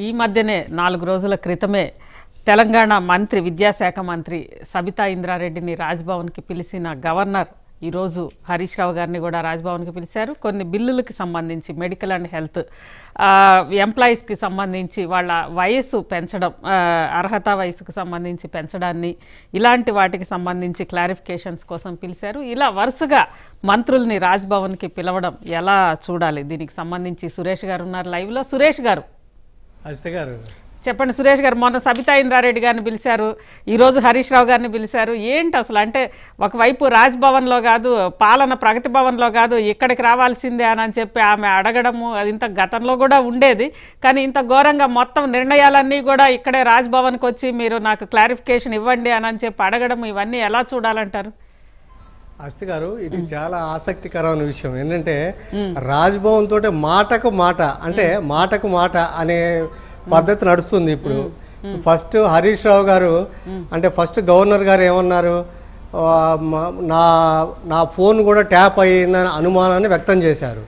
ఈ మధ్యనే నాలుగు రోజుల క్రితమే తెలంగాణ మంత్రి విద్యాశాఖ మంత్రి సబితా ఇంద్రారెడ్డిని రాజ్భవన్కి పిలిచిన గవర్నర్ ఈరోజు హరీష్ రావు గారిని కూడా రాజ్భవన్కి పిలిచారు. కొన్ని బిల్లులకి సంబంధించి మెడికల్ అండ్ హెల్త్ ఎంప్లాయీస్కి సంబంధించి వాళ్ళ వయసు పెంచడం అర్హత వయసుకు సంబంధించి పెంచడాన్ని ఇలాంటి వాటికి సంబంధించి క్లారిఫికేషన్స్ కోసం పిలిచారు. ఇలా వరుసగా మంత్రుల్ని రాజ్భవన్కి పిలవడం ఎలా చూడాలి? దీనికి సంబంధించి సురేష్ గారు ఉన్నారు లైవ్లో. సురేష్ గారు అజిత గారు. చెప్పండి సురేష్ గారు మొన్న సబితా ఇంద్రారెడ్డి గారిని పిలిచారు ఈరోజు హరీష్ రావు గారిని పిలిచారు. ఏంటి అసలు? అంటే ఒకవైపు రాజ్భవన్లో కాదు పాలన ప్రగతి భవన్లో కాదు ఇక్కడికి రావాల్సిందే అని చెప్పి ఆమె అడగడము అది ఇంత గతంలో కూడా ఉండేది. కానీ ఇంత ఘోరంగా మొత్తం నిర్ణయాలన్నీ కూడా ఇక్కడే రాజ్భవన్కి వచ్చి మీరు నాకు క్లారిఫికేషన్ ఇవ్వండి అని అని చెప్పి అడగడం ఇవన్నీ ఎలా చూడాలంటారు? అస్తి గారు ఇది చాలా ఆసక్తికరమైన విషయం. ఏంటంటే రాజ్భవన్ తోటి మాటకు మాట అంటే మాటకు మాట అనే పద్ధతి నడుస్తుంది ఇప్పుడు. ఫస్ట్ హరీష్ రావు గారు అంటే ఫస్ట్ గవర్నర్ గారు ఏమన్నారు? నా నా ఫోన్ కూడా ట్యాప్ అయిందని అనుమానాన్ని వ్యక్తం చేశారు.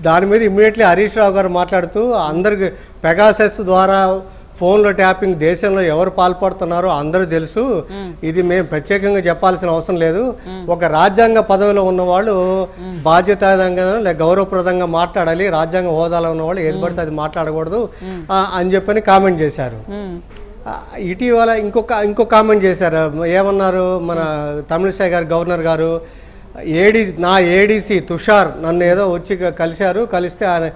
దాని మీద ఇమ్మీడియట్లీ హరీష్ రావు గారు మాట్లాడుతూ అందరికి పెగాసెస్ ద్వారా ఫోన్లో ట్యాపింగ్ దేశంలో ఎవరు పాల్పడుతున్నారో అందరూ తెలుసు. ఇది మేము ప్రత్యేకంగా చెప్పాల్సిన అవసరం లేదు. ఒక రాజ్యాంగ పదవిలో ఉన్న వాళ్ళు బాధ్యతాయుతంగా లేక గౌరవప్రదంగా మాట్లాడాలి రాజ్యాంగ హోదాలో ఉన్నవాళ్ళు ఏది పడితే అది మాట్లాడకూడదు అని చెప్పని కామెంట్ చేశారు. ఇటీవల ఇంకొక ఇంకో కామెంట్ చేశారు. ఏమన్నారు మన తమిళసాయి గారు గవర్నర్ గారు? ఏడి నా ఏడీసీ తుషార్ నన్ను ఏదో వచ్చి కలిశారు. కలిస్తే ఆయన,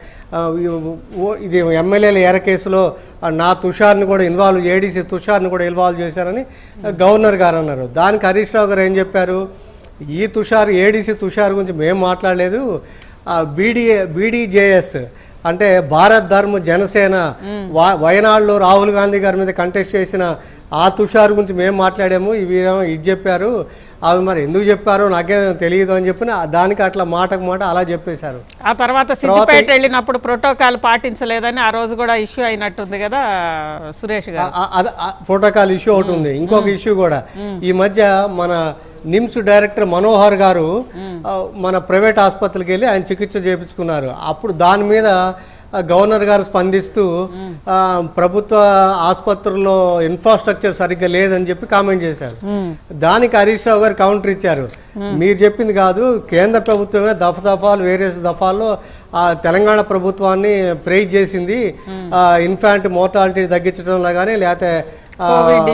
ఇది ఎమ్మెల్యేల ఎర కేసులో నా తుషార్ని కూడా ఇన్వాల్వ్ ఏడీసీ తుషార్ని కూడా ఇన్వాల్వ్ చేశారని గవర్నర్ గారు అన్నారు. దానికి హరీష్ రావు గారు ఏం చెప్పారు? ఈ తుషార్ ఏడీసీ తుషార్ గురించి మేము మాట్లాడలేదు. బీడీ బీడీజేఎస్ అంటే భారత్ ధర్మ జనసేన వయనాడులో రాహుల్ గాంధీ గారి మీద కంటెస్ట్ చేసిన ఆ తుషార్ గురించి మేము మాట్లాడాము. ఇవి ఇది చెప్పారు. అవి మరి ఎందుకు చెప్పారో నాకేం తెలియదు అని చెప్పి దానికి అట్లా మాటకు మాట అలా చెప్పేశారు. ఆ తర్వాత సిద్దిపేట వెళ్ళినప్పుడు ప్రోటోకాల్ పాటించలేదని ఆ రోజు కూడా ఇష్యూ అయినట్టుంది కదా సురేష్ గారు. ప్రోటోకాల్ ఇష్యూ ఒకటి ఉంది. ఇంకొక ఇష్యూ కూడా. ఈ మధ్య మన నిమ్స్ డైరెక్టర్ మనోహర్ గారు మన ప్రైవేట్ ఆసుపత్రికి వెళ్ళి ఆయన చికిత్స చేయించుకున్నారు అప్పుడు దాని మీద గవర్నర్ గారు స్పందిస్తూ ప్రభుత్వ ఆసుపత్రుల్లో ఇన్ఫ్రాస్ట్రక్చర్ సరిగ్గా లేదని చెప్పి కామెంట్ చేశారు. దానికి హరీష్ రావు గారు కౌంటర్ ఇచ్చారు. మీరు చెప్పింది కాదు కేంద్ర ప్రభుత్వమే దఫ దఫాలు వేరియస్ దఫాల్లో ఆ తెలంగాణ ప్రభుత్వాన్ని ప్రేజ్ చేసింది. ఇన్ఫాంట్ మోర్టాలిటీ తగ్గించడంలో కానీ లేకపోతే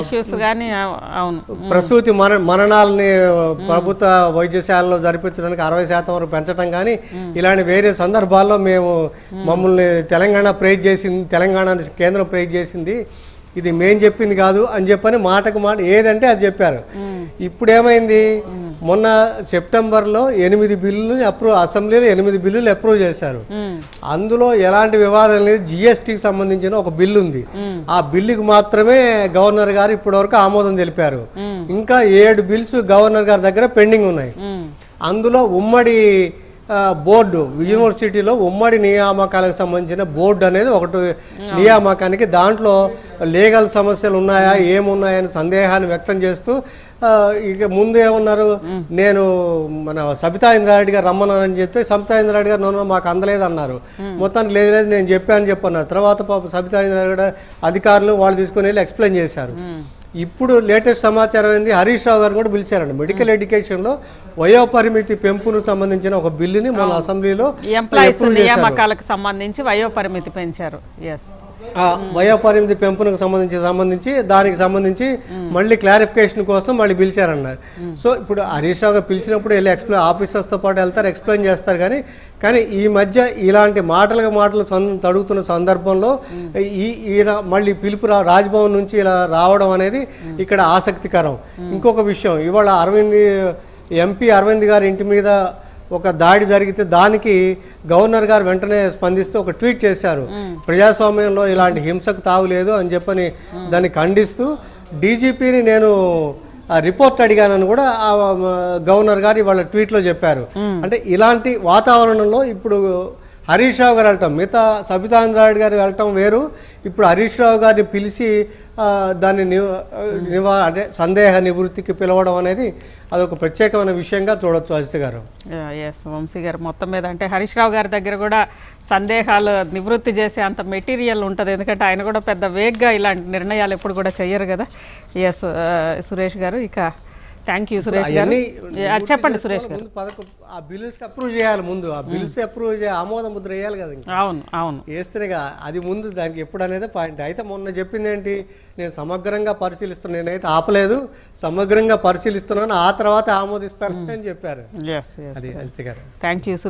ఇష్యూస్ కానీ అవును. ప్రసూతి మర మరణాలని ప్రభుత్వ వైద్యశాలలో జరిపించడానికి అరవై శాతం వరకు పెంచడం కానీ ఇలాంటి వేరే సందర్భాల్లో మేము మమ్మల్ని తెలంగాణ ప్రైజ్ చేసింది తెలంగాణ కేంద్రం ప్రైజ్ చేసింది ఇది మేం చెప్పింది కాదు అని చెప్పని మాటకు మాట ఏదంటే అది చెప్పారు. ఇప్పుడు ఏమైంది మొన్న సెప్టెంబర్లో ఎనిమిది బిల్లులు అప్రూవ్ అసెంబ్లీలో ఎనిమిది బిల్లులు అప్రూవ్ చేశారు. అందులో ఎలాంటి వివాదం లేదు. జిఎస్టీకి సంబంధించిన ఒక బిల్లు ఉంది. ఆ బిల్లుకి మాత్రమే గవర్నర్ గారు ఇప్పటివరకు ఆమోదం తెలిపారు. ఇంకా ఏడు బిల్స్ గవర్నర్ గారి దగ్గర పెండింగ్ ఉన్నాయి. అందులో ఉమ్మడి బోర్డు యూనివర్సిటీలో ఉమ్మడి నియామకాలకు సంబంధించిన బోర్డు అనేది ఒకటి. నియామకానికి దాంట్లో లీగల్ సమస్యలు ఉన్నాయా ఏమున్నాయని సందేహాన్ని వ్యక్తం చేస్తూ ఇక ముందు ఏమన్నారు? నేను మన సబితా ఇంద్రారెడ్డి గారు రమ్మన్నానని చెప్తే సబితా ఇంద్రారెడ్డి గారు నన్ను మాకు అందలేదు అన్నారు మొత్తానికి లేదు లేదు నేను చెప్పాను చెప్పన్నారు. తర్వాత పాప సబితా ఇంద్రారెడ్డి అధికారులు వాళ్ళు తీసుకుని వెళ్ళి ఎక్స్ప్లెయిన్ చేశారు. ఇప్పుడు లేటెస్ట్ సమాచారం ఏంది? హరీష్ రావు గారు కూడా పిలిచారండి. మెడికల్ ఎడ్యుకేషన్లో వయోపరిమితి పెంపును సంబంధించిన ఒక బిల్లుని మన అసెంబ్లీలో ఎంప్లాయీస్. నియామకాలకు సంబంధించి వయోపరిమితి పెంచారు. ఎస్ వయోపరిమితి పెంపునకు సంబంధించి సంబంధించి దానికి సంబంధించి మళ్ళీ క్లారిఫికేషన్ కోసం మళ్ళీ పిలిచారన్నారు. సో ఇప్పుడు హరీష్ రావు పిలిచినప్పుడు వెళ్ళి ఎక్స్ప్లెయిన్ ఆఫీసర్స్తో పాటు వెళ్తారు ఎక్స్ప్లెయిన్ చేస్తారు కానీ కానీ ఈ మధ్య ఇలాంటి మాటలకు మాటలు సం- తడుగుతున్న సందర్భంలో ఈ ఈయన మళ్ళీ పిలుపు రాజ్భవన్ నుంచి ఇలా రావడం అనేది ఇక్కడ ఆసక్తికరం. ఇంకొక విషయం ఇవాళ అరవింద్ ఎంపీ అరవింద్ గారి ఇంటి మీద ఒక దాడి జరిగితే దానికి గవర్నర్ గారు వెంటనే స్పందిస్తూ ఒక ట్వీట్ చేశారు. ప్రజాస్వామ్యంలో ఇలాంటి హింసకు తావులేదు అని చెప్పని దాన్ని ఖండిస్తూ డీజీపీని నేను రిపోర్ట్ అడిగానని కూడా ఆ గవర్నర్ గారు ఇవాళ ట్వీట్లో చెప్పారు. అంటే ఇలాంటి వాతావరణంలో ఇప్పుడు హరీష్ రావు గారు వెళ్ళటం మిగతా సబితాంద్రారెడ్డి గారు వెళ్ళటం వేరు. ఇప్పుడు హరీష్ రావు గారిని పిలిచి దాన్ని నివా అంటే సందేహ నివృత్తికి పిలవడం అనేది అదొక ప్రత్యేకమైన విషయంగా చూడొచ్చు అజిత్ గారు. ఎస్ వంశీ గారు మొత్తం మీద అంటే హరీష్ రావు గారి దగ్గర కూడా సందేహాలు నివృత్తి చేసే అంత మెటీరియల్ ఉంటుంది. ఎందుకంటే ఆయన కూడా పెద్ద వేగ్గా ఇలాంటి నిర్ణయాలు ఎప్పుడు కూడా చెయ్యరు కదా. ఎస్ సురేష్ గారు ఇక థ్యాంక్ యూ సురేష్ గారు. అవన్నీ చెప్పండి సురేష్ గారు. ఆ బిల్స్ అప్రూవ్ చేయాలి ముందు. ఆ బిల్స్ అప్రూవ్ చేయాలి ఆమోద ముద్ర వేయాలి కదా అవును అవును. వేస్తేనేగా అది ముందు దానికి ఎప్పుడు అనేది పాయింట్ అయితే మొన్న చెప్పింది ఏంటి? నేను సమగ్రంగా పరిశీలిస్తున్నాను నేనైతే ఆపలేదు. సమగ్రంగా పరిశీలిస్తున్నాను ఆ తర్వాత ఆమోదిస్తాను అని చెప్పారు. అది అజిత్ గారు. Thank you Suresh